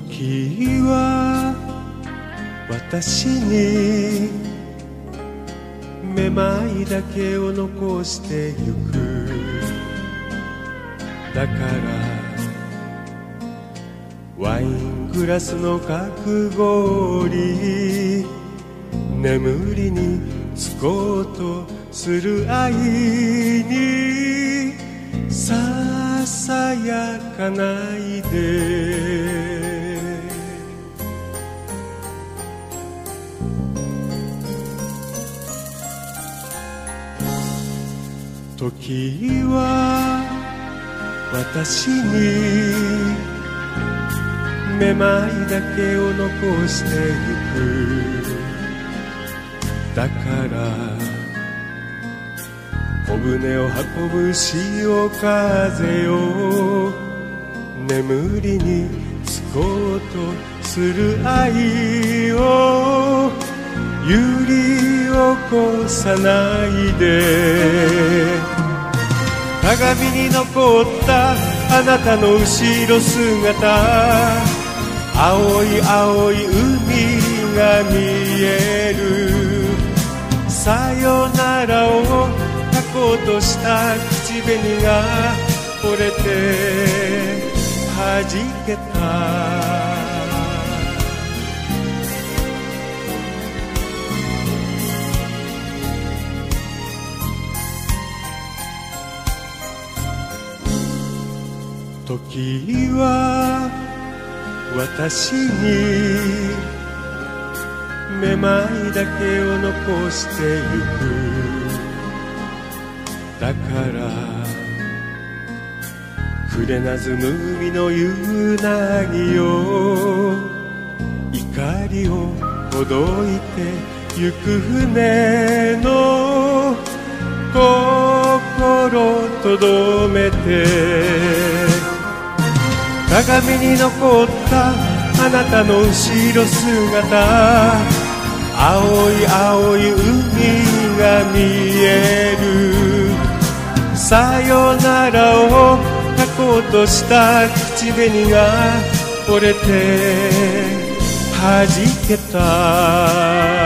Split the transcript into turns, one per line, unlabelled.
時は私にめまいだけを残してゆく。だからワイングラスの角氷眠りにつこうとする愛にささやかないで。時は私にめまいだけを残してゆく。だから小舟を運ぶ潮風よ眠りにつこうとする愛を揺り起こさないで。鏡に残ったあなたの後ろ姿。青い青い海が見える。さよならを書こうとした口紅が折れて弾けた。時は私にめまいだけを残してゆく。だから触れなずむ海の夕凪よ怒りをほどいてゆく船の心とどめて鏡に残ったあなたの後ろ姿。青い青い海が見える。さよならを書こうとした口紅が折れて弾けた。